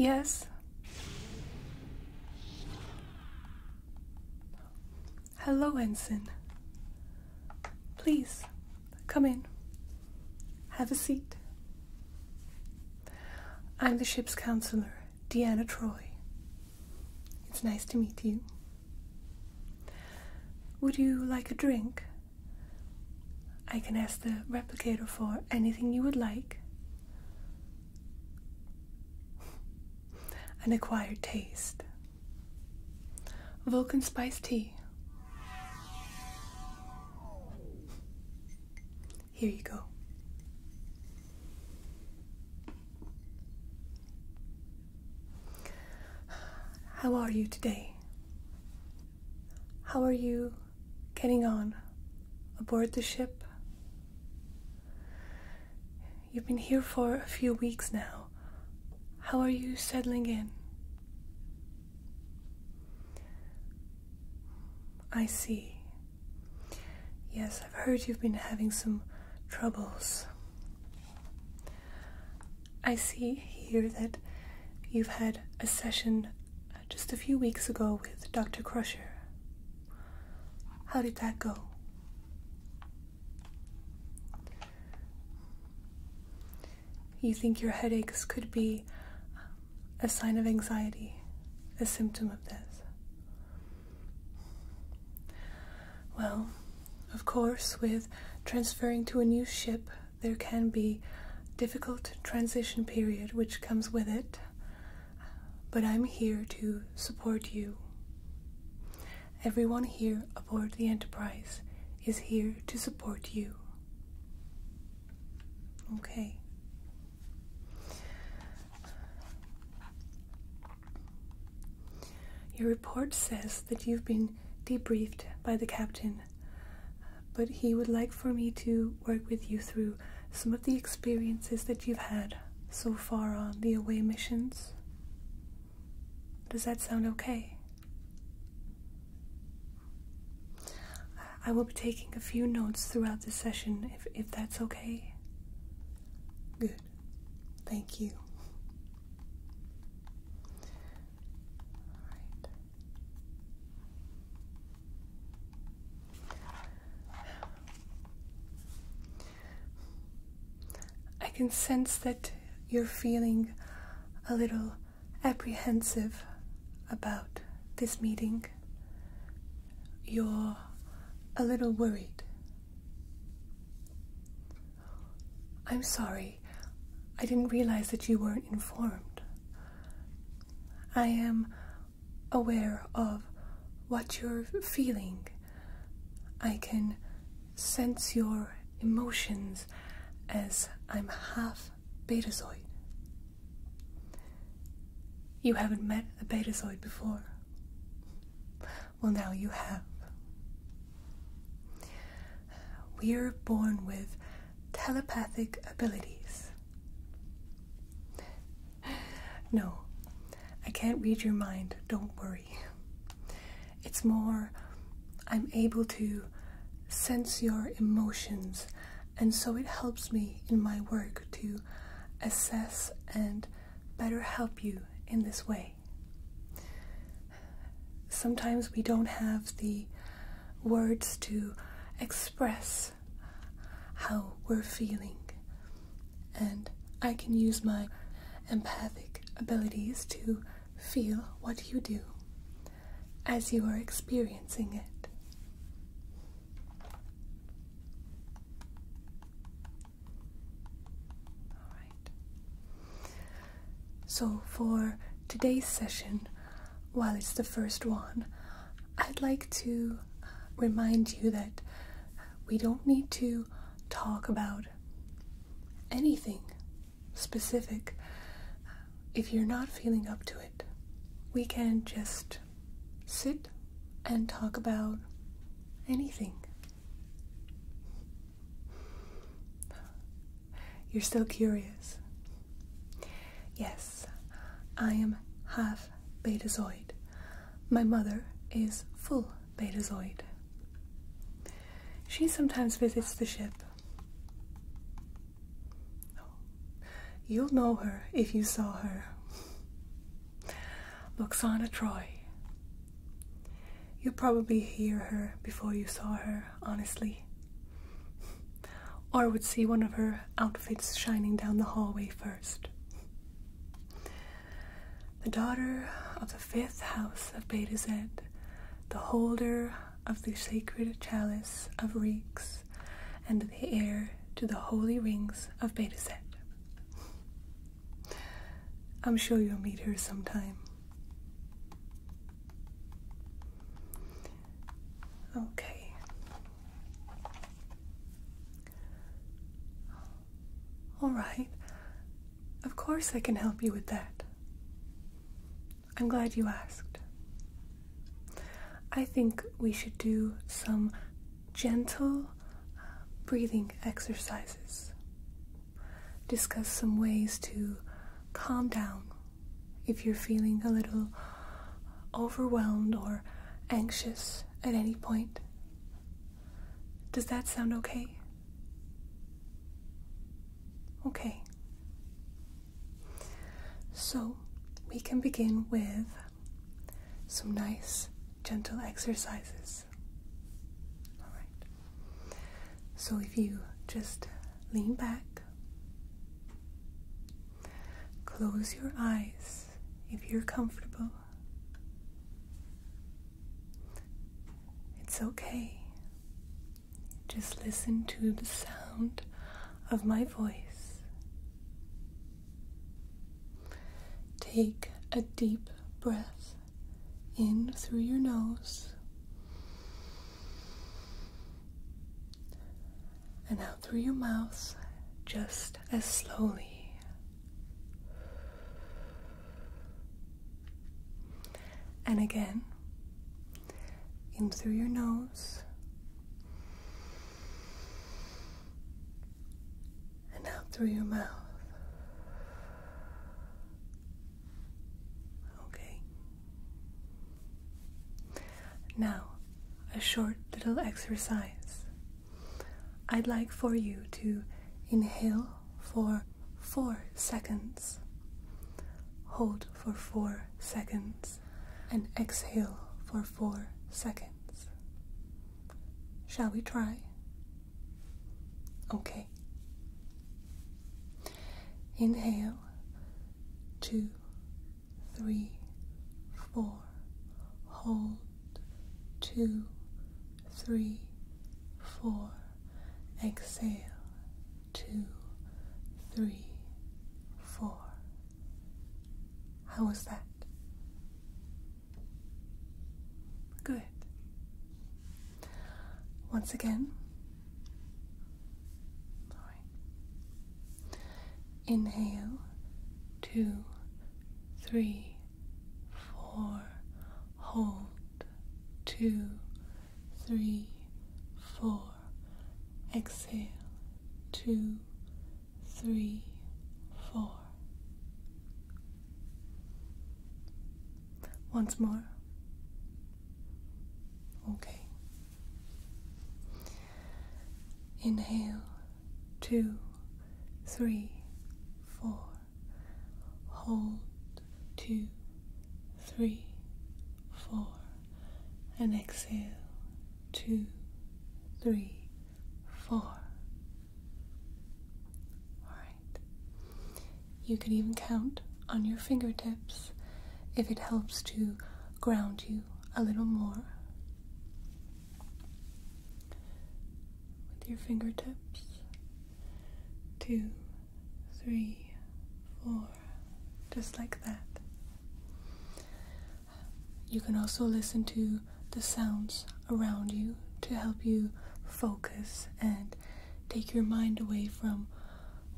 Yes? Hello, Ensign. Please, come in. Have a seat. I'm the ship's counselor, Deanna Troi. It's nice to meet you. Would you like a drink? I can ask the replicator for anything you would like. An acquired taste. Vulcan spice tea. Here you go. How are you today? How are you getting on aboard the ship? You've been here for a few weeks now. How are you settling in? I see. Yes, I've heard you've been having some troubles. I see here that you've had a session uh, just a few weeks ago with Dr. Crusher. How did that go? You think your headaches could be a sign of anxiety, a symptom of this? Well, of course, with transferring to a new ship, there can be difficult transition period which comes with it. But I'm here to support you. Everyone here aboard the Enterprise is here to support you. Okay. Your report says that you've been debriefed by the captain, but he would like for me to work with you through some of the experiences that you've had so far on the away missions. Does that sound okay? I will be taking a few notes throughout the session if, if that's okay. Good. Thank you. Can sense that you're feeling a little apprehensive about this meeting. You're a little worried. I'm sorry. I didn't realize that you weren't informed. I am aware of what you're feeling. I can sense your emotions as I'm half betazoid. You haven't met a betazoid before. Well, now you have. We're born with telepathic abilities. No, I can't read your mind, don't worry. It's more, I'm able to sense your emotions, and so it helps me in my work to assess and better help you in this way. Sometimes we don't have the words to express how we're feeling, and I can use my empathic abilities to feel what you do as you are experiencing it. So, for today's session, while it's the first one, I'd like to remind you that we don't need to talk about anything specific if you're not feeling up to it. We can just sit and talk about anything. You're still curious. Yes, I am half betazoid. My mother is full betazoid. She sometimes visits the ship. You'll know her if you saw her. Lwaxana Troi. You'd probably hear her before you saw her, honestly. Or would see one of her outfits shining down the hallway first. The daughter of the fifth house of Betazed, the holder of the sacred chalice of Rixx, and the heir to the holy rings of Betazed. I'm sure you'll meet her sometime. Okay. All right. Of course, I can help you with that. I'm glad you asked. I think we should do some gentle uh, breathing exercises. Discuss some ways to calm down if you're feeling a little overwhelmed or anxious at any point. Does that sound okay? Okay. So, we can begin with some nice, gentle exercises. Alright. So, if you just lean back, close your eyes if you're comfortable. It's okay. Just listen to the sound of my voice. Take a deep breath in through your nose and out through your mouth just as slowly. And again, in through your nose and out through your mouth. Okay. Now, a short little exercise. I'd like for you to inhale for four seconds, hold for four seconds, and exhale for four seconds. Shall we try? Okay. Inhale, two, three, four. Hold, two, three, four. Exhale, two, three, four. How was that? Good. Once again. Inhale, two, three, four. Hold, two, three, four. Exhale, two, three, four. Once more. Okay. Inhale, two, three, four. Hold, two, three, four. And exhale, two, three, four. Alright. You can even count on your fingertips if it helps to ground you a little more. With your fingertips. Two, three, four. Just like that. You can also listen to the sounds around you to help you focus and take your mind away from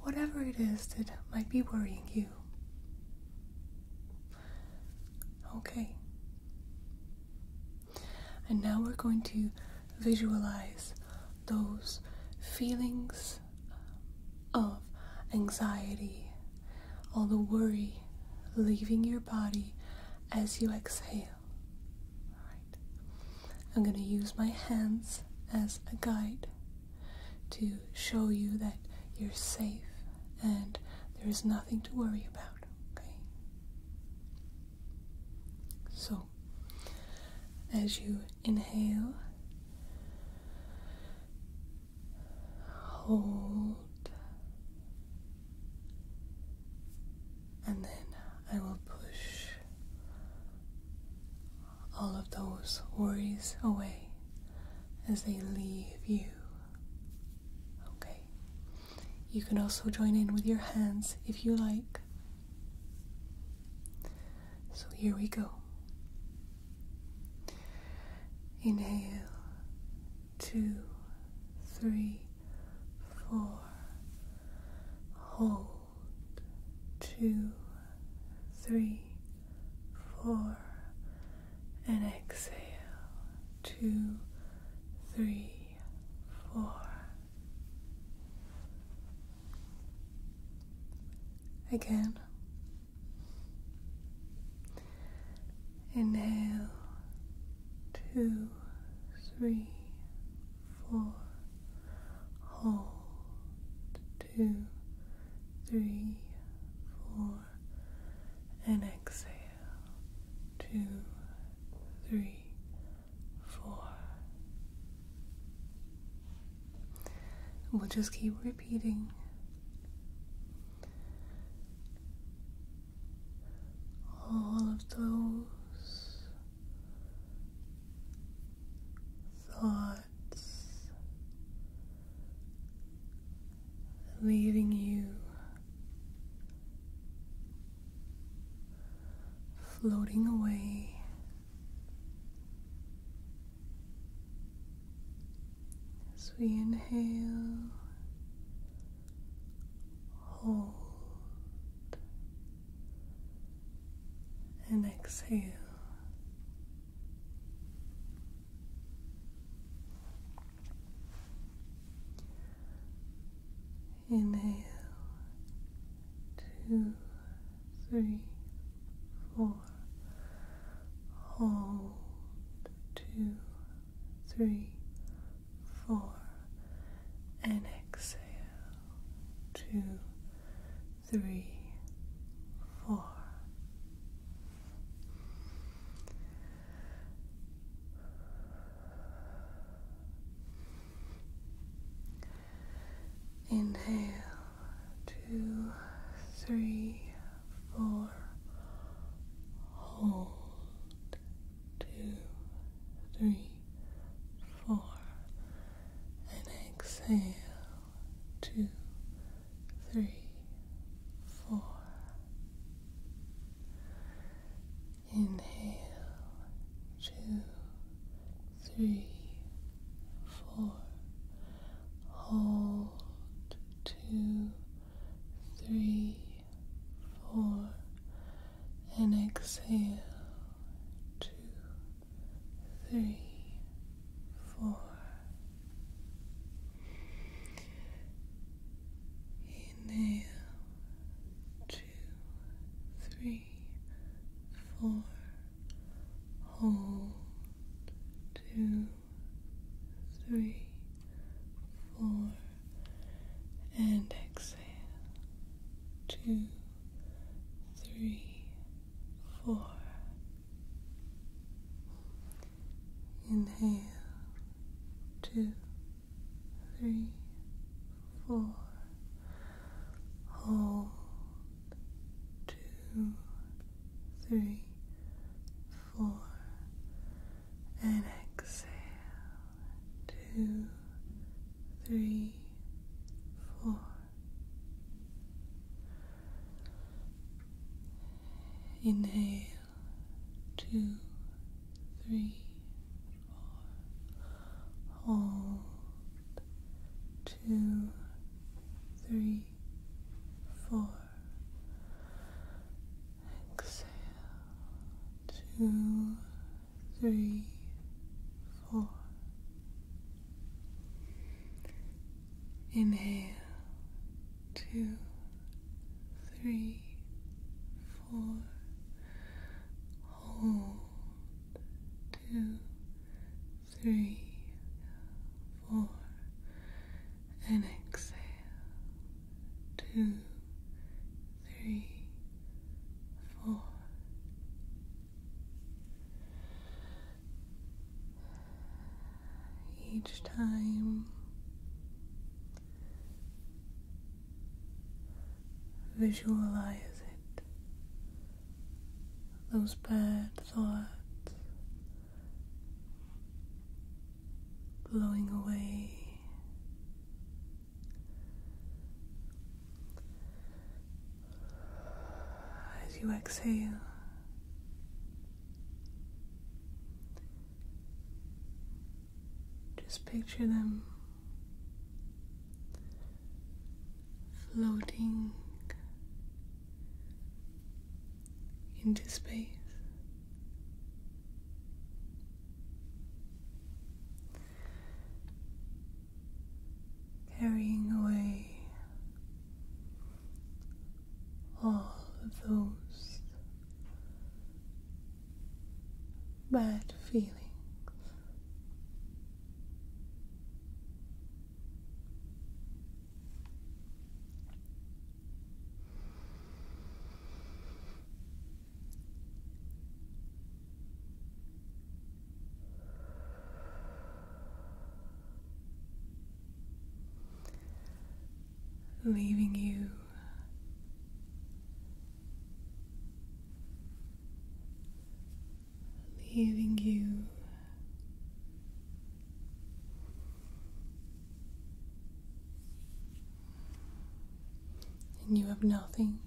whatever it is that might be worrying you. Okay. And now we're going to visualize those feelings of anxiety, all the worry leaving your body as you exhale. I'm going to use my hands as a guide to show you that you're safe and there is nothing to worry about. Okay? So, as you inhale. Hold. And then I will push all of those worries away as they leave you. Okay. You can also join in with your hands if you like. So here we go. Inhale, two, three, four. Hold, two, three, four. And exhale, two, three, four. Again. Inhale, two, three, four. Hold, two, three, four. And exhale, two, three, four. We'll just keep repeating. All of those thoughts leaving you floating away. As we inhale, hold, and exhale. Inhale, two, three, four. Hold, two, three, four. And exhale, two, three, four. Inhale, two, three, four. Hold, two, three, four. And exhale, two, three, four. Inhale, two, three, four. Hold, two, three, four. And exhale, two, three, four. Inhale, two, three, four. Hold, two, three, four. And exhale, two, three, four. Inhale, two, three, four. Hold, two, three, four. And exhale, two, three, four. Inhale, two, three, four. Hold, two, three, four. Exhale, two, three, four. Inhale, two, three, four. Hold, two, three, four. And exhale, two, three, four. Each time. Visualize it. Those bad thoughts blowing away. As you exhale, just picture them floating into space. Carrying away all of those bad feelings. Leaving you. Leaving you. And you have nothing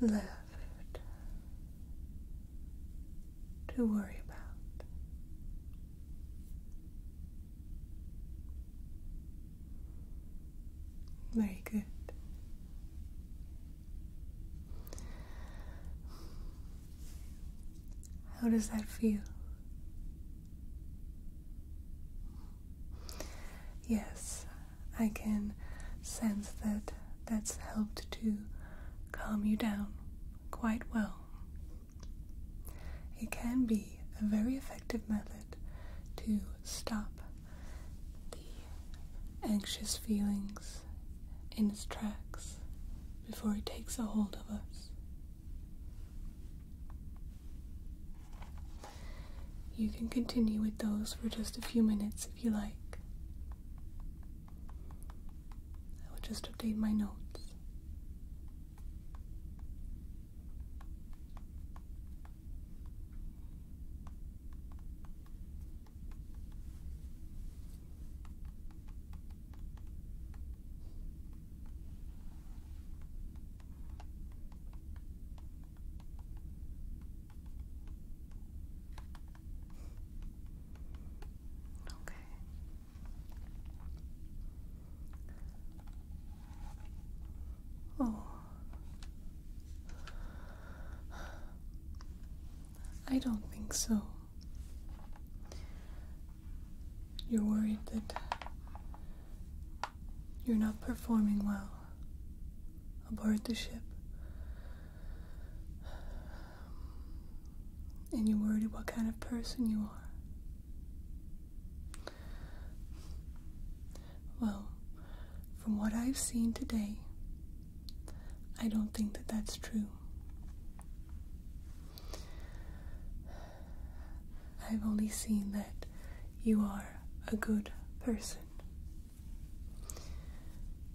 left to worry about. Very good. How does that feel? Yes, I can sense that that's helped to calm you down quite well. It can be a very effective method to stop the anxious feelings in its tracks before it takes a hold of us. You can continue with those for just a few minutes if you like. I will just update my notes. Okay. Oh. I don't think so. You're worried that you're not performing well aboard the ship. And you're worried what kind of person you are. Well, from what I've seen today, I don't think that that's true. I've only seen that you are a good person.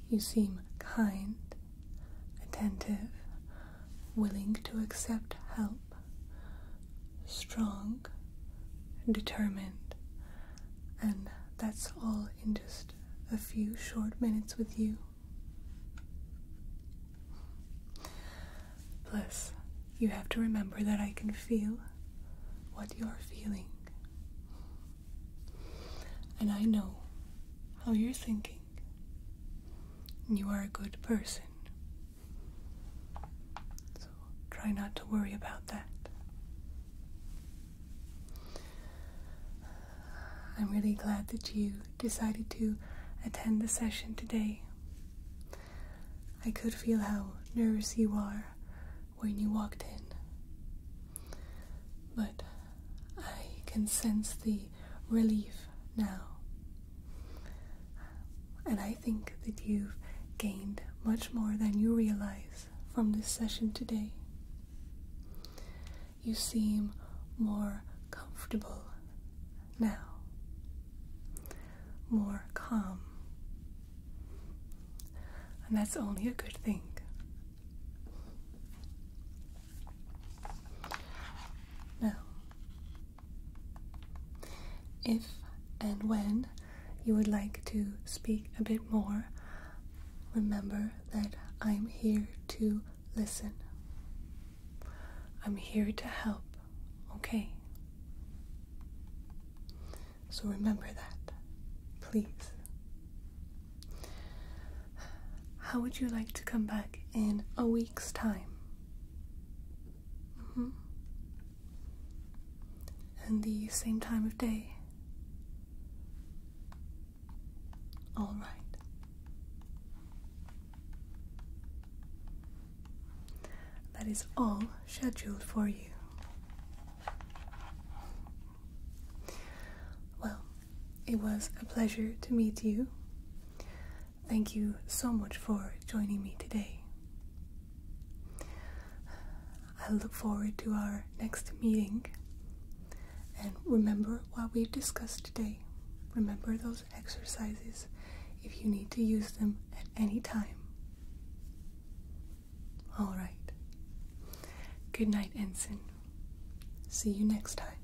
You seem kind, attentive, willing to accept help, strong, determined, and that's all in just a few short minutes with you. Plus, you have to remember that I can feel what you're feeling. And I know how you're thinking. You are a good person. So try not to worry about that. I'm really glad that you decided to attend the session today. I could feel how nervous you are when you walked in, but can sense the relief now. And I think that you've gained much more than you realize from this session today. You seem more comfortable now. more calm. And that's only a good thing. Now, if and when you would like to speak a bit more, remember that I'm here to listen. I'm here to help, okay? So remember that, please. How would you like to come back in a week's time? Mm-hmm. And the same time of day? All right. That is all scheduled for you. Well, it was a pleasure to meet you. Thank you so much for joining me today. I look forward to our next meeting. And remember what we've discussed today. Remember those exercises if you need to use them at any time. All right. Good night, Ensign. See you next time.